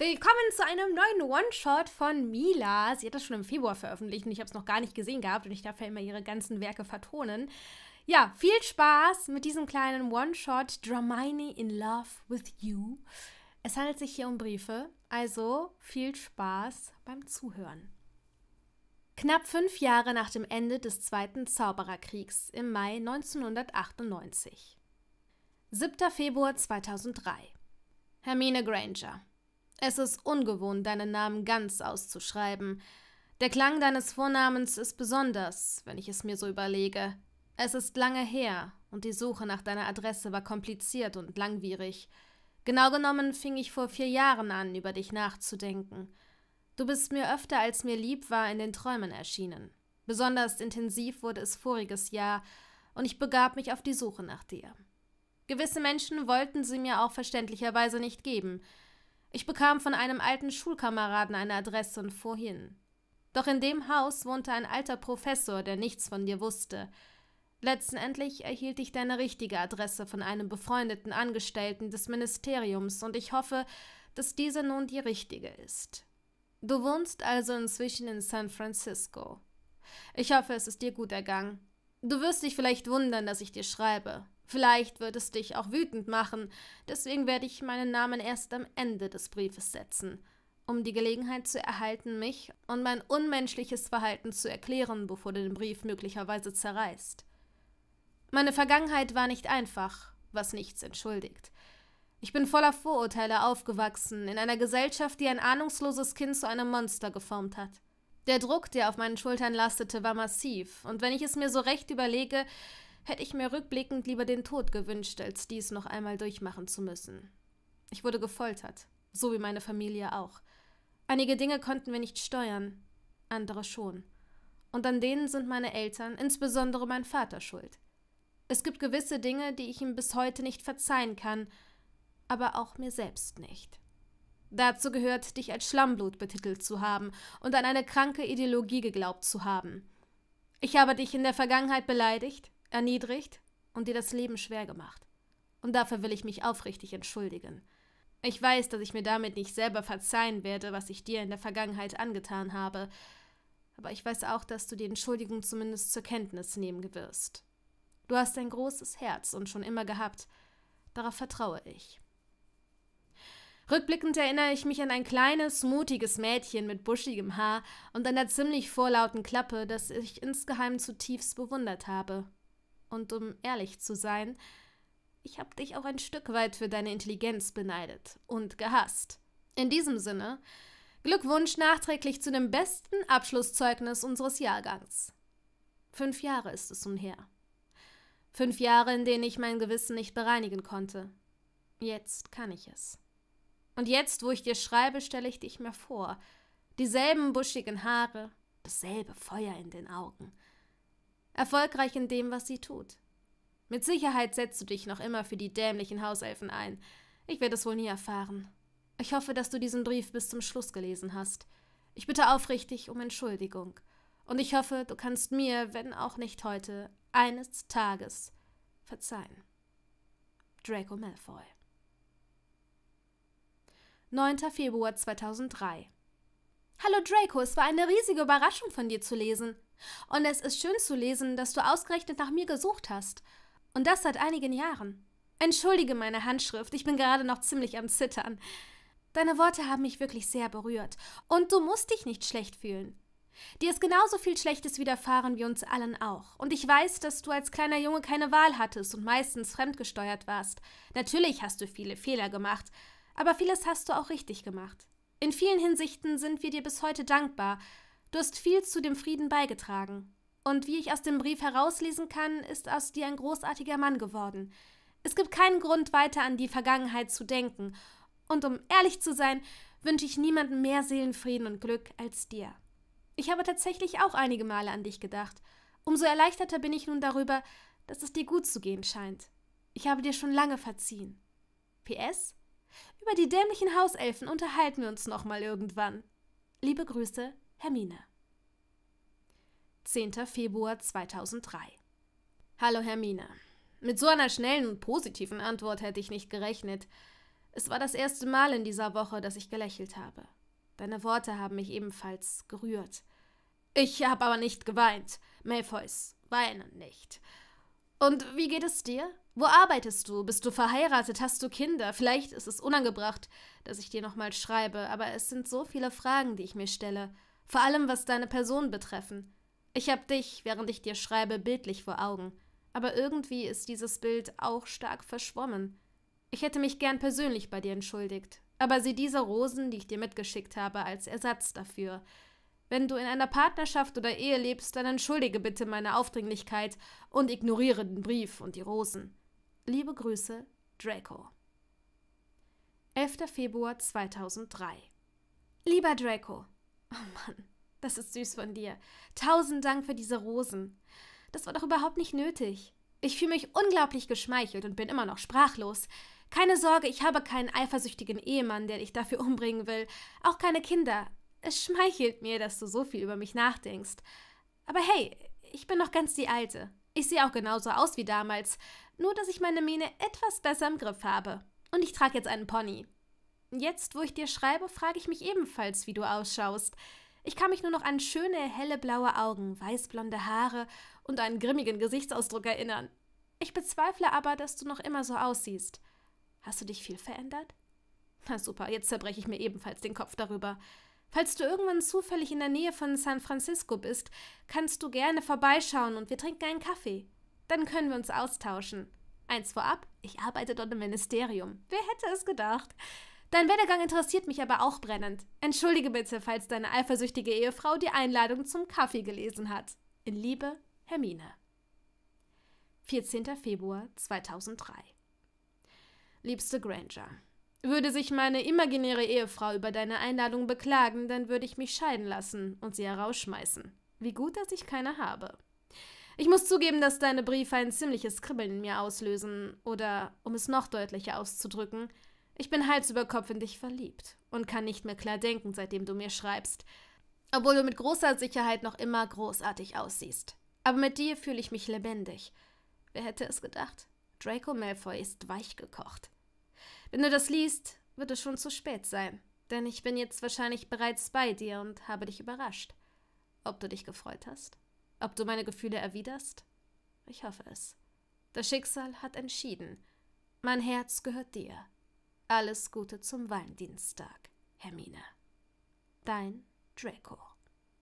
Willkommen zu einem neuen One-Shot von Mila. Sie hat das schon im Februar veröffentlicht und ich habe es noch gar nicht gesehen gehabt und ich darf ja immer ihre ganzen Werke vertonen. Ja, viel Spaß mit diesem kleinen One-Shot Dramini in Love with You. Es handelt sich hier um Briefe, also viel Spaß beim Zuhören. Knapp fünf Jahre nach dem Ende des Zweiten Zaubererkriegs im Mai 1998. 7. Februar 2003. Hermine Granger. Es ist ungewohnt, deinen Namen ganz auszuschreiben. Der Klang deines Vornamens ist besonders, wenn ich es mir so überlege. Es ist lange her, und die Suche nach deiner Adresse war kompliziert und langwierig. Genau genommen fing ich vor vier Jahren an, über dich nachzudenken. Du bist mir öfter als mir lieb war in den Träumen erschienen. Besonders intensiv wurde es voriges Jahr, und ich begab mich auf die Suche nach dir. Gewisse Menschen wollten sie mir auch verständlicherweise nicht geben, ich bekam von einem alten Schulkameraden eine Adresse und fuhr hin. Doch in dem Haus wohnte ein alter Professor, der nichts von dir wusste. Letztendlich erhielt ich deine richtige Adresse von einem befreundeten Angestellten des Ministeriums und ich hoffe, dass diese nun die richtige ist. Du wohnst also inzwischen in San Francisco. Ich hoffe, es ist dir gut ergangen. Du wirst dich vielleicht wundern, dass ich dir schreibe. Vielleicht wird es dich auch wütend machen, deswegen werde ich meinen Namen erst am Ende des Briefes setzen, um die Gelegenheit zu erhalten, mich und mein unmenschliches Verhalten zu erklären, bevor du den Brief möglicherweise zerreißt. Meine Vergangenheit war nicht einfach, was nichts entschuldigt. Ich bin voller Vorurteile aufgewachsen, in einer Gesellschaft, die ein ahnungsloses Kind zu einem Monster geformt hat. Der Druck, der auf meinen Schultern lastete, war massiv, und wenn ich es mir so recht überlege, hätte ich mir rückblickend lieber den Tod gewünscht, als dies noch einmal durchmachen zu müssen. Ich wurde gefoltert, so wie meine Familie auch. Einige Dinge konnten wir nicht steuern, andere schon. Und an denen sind meine Eltern, insbesondere mein Vater, schuld. Es gibt gewisse Dinge, die ich ihm bis heute nicht verzeihen kann, aber auch mir selbst nicht. Dazu gehört, dich als Schlammblut betitelt zu haben und an eine kranke Ideologie geglaubt zu haben. Ich habe dich in der Vergangenheit beleidigt, erniedrigt und dir das Leben schwer gemacht. Und dafür will ich mich aufrichtig entschuldigen. Ich weiß, dass ich mir damit nicht selber verzeihen werde, was ich dir in der Vergangenheit angetan habe, aber ich weiß auch, dass du die Entschuldigung zumindest zur Kenntnis nehmen wirst. Du hast ein großes Herz und schon immer gehabt. Darauf vertraue ich. Rückblickend erinnere ich mich an ein kleines, mutiges Mädchen mit buschigem Haar und einer ziemlich vorlauten Klappe, das ich insgeheim zutiefst bewundert habe. Und um ehrlich zu sein, ich habe dich auch ein Stück weit für deine Intelligenz beneidet und gehasst. In diesem Sinne, Glückwunsch nachträglich zu dem besten Abschlusszeugnis unseres Jahrgangs. Fünf Jahre ist es nun her. Fünf Jahre, in denen ich mein Gewissen nicht bereinigen konnte. Jetzt kann ich es. Und jetzt, wo ich dir schreibe, stelle ich dich mir vor. Dieselben buschigen Haare, dasselbe Feuer in den Augen – erfolgreich in dem, was sie tut. Mit Sicherheit setzt du dich noch immer für die dämlichen Hauselfen ein. Ich werde es wohl nie erfahren. Ich hoffe, dass du diesen Brief bis zum Schluss gelesen hast. Ich bitte aufrichtig um Entschuldigung. Und ich hoffe, du kannst mir, wenn auch nicht heute, eines Tages verzeihen. Draco Malfoy 9. Februar 2003 Hallo Draco, es war eine riesige Überraschung von dir zu lesen. Und es ist schön zu lesen, dass du ausgerechnet nach mir gesucht hast. Und das seit einigen Jahren. Entschuldige meine Handschrift, ich bin gerade noch ziemlich am Zittern. Deine Worte haben mich wirklich sehr berührt. Und du musst dich nicht schlecht fühlen. Dir ist genauso viel Schlechtes widerfahren wie uns allen auch. Und ich weiß, dass du als kleiner Junge keine Wahl hattest und meistens fremdgesteuert warst. Natürlich hast du viele Fehler gemacht, aber vieles hast du auch richtig gemacht. In vielen Hinsichten sind wir dir bis heute dankbar, Du hast viel zu dem Frieden beigetragen. Und wie ich aus dem Brief herauslesen kann, ist aus dir ein großartiger Mann geworden. Es gibt keinen Grund, weiter an die Vergangenheit zu denken. Und um ehrlich zu sein, wünsche ich niemandem mehr Seelenfrieden und Glück als dir. Ich habe tatsächlich auch einige Male an dich gedacht. Umso erleichterter bin ich nun darüber, dass es dir gut zu gehen scheint. Ich habe dir schon lange verziehen. PS? Über die dämlichen Hauselfen unterhalten wir uns noch mal irgendwann. Liebe Grüße, Hermine. 10. Februar 2003 Hallo Hermine. Mit so einer schnellen und positiven Antwort hätte ich nicht gerechnet. Es war das erste Mal in dieser Woche, dass ich gelächelt habe. Deine Worte haben mich ebenfalls gerührt. Ich habe aber nicht geweint. Malfoys weinen nicht. Und wie geht es dir? Wo arbeitest du? Bist du verheiratet? Hast du Kinder? Vielleicht ist es unangebracht, dass ich dir nochmal schreibe, aber es sind so viele Fragen, die ich mir stelle, vor allem was deine Person betreffen. Ich habe dich, während ich dir schreibe, bildlich vor Augen, aber irgendwie ist dieses Bild auch stark verschwommen. Ich hätte mich gern persönlich bei dir entschuldigt, aber sieh diese Rosen, die ich dir mitgeschickt habe, als Ersatz dafür. Wenn du in einer Partnerschaft oder Ehe lebst, dann entschuldige bitte meine Aufdringlichkeit und ignoriere den Brief und die Rosen. Liebe Grüße, Draco. 11. Februar 2003 Lieber Draco, oh Mann, das ist süß von dir. Tausend Dank für diese Rosen. Das war doch überhaupt nicht nötig. Ich fühle mich unglaublich geschmeichelt und bin immer noch sprachlos. Keine Sorge, ich habe keinen eifersüchtigen Ehemann, der dich dafür umbringen will. Auch keine Kinder. Es schmeichelt mir, dass du so viel über mich nachdenkst. Aber hey, ich bin noch ganz die Alte. Ich sehe auch genauso aus wie damals, nur dass ich meine Mähne etwas besser im Griff habe. Und ich trage jetzt einen Pony. Jetzt, wo ich dir schreibe, frage ich mich ebenfalls, wie du ausschaust. Ich kann mich nur noch an schöne, helle blaue Augen, weißblonde Haare und einen grimmigen Gesichtsausdruck erinnern. Ich bezweifle aber, dass du noch immer so aussiehst. Hast du dich viel verändert? Na super, jetzt zerbreche ich mir ebenfalls den Kopf darüber. Falls du irgendwann zufällig in der Nähe von San Francisco bist, kannst du gerne vorbeischauen und wir trinken einen Kaffee. Dann können wir uns austauschen. Eins vorab, ich arbeite dort im Ministerium. Wer hätte es gedacht? Dein Werdegang interessiert mich aber auch brennend. Entschuldige bitte, falls deine eifersüchtige Ehefrau die Einladung zum Kaffee gelesen hat. In Liebe, Hermine. 14. Februar 2003 Liebste Granger, würde sich meine imaginäre Ehefrau über deine Einladung beklagen, dann würde ich mich scheiden lassen und sie herausschmeißen. Wie gut, dass ich keine habe. Ich muss zugeben, dass deine Briefe ein ziemliches Kribbeln in mir auslösen, oder, um es noch deutlicher auszudrücken, ich bin Hals über Kopf in dich verliebt und kann nicht mehr klar denken, seitdem du mir schreibst, obwohl du mit großer Sicherheit noch immer großartig aussiehst. Aber mit dir fühle ich mich lebendig. Wer hätte es gedacht? Draco Malfoy ist weich gekocht. Wenn du das liest, wird es schon zu spät sein, denn ich bin jetzt wahrscheinlich bereits bei dir und habe dich überrascht. Ob du dich gefreut hast? Ob du meine Gefühle erwiderst? Ich hoffe es. Das Schicksal hat entschieden. Mein Herz gehört dir. Alles Gute zum Valentinstag, Hermine. Dein Draco.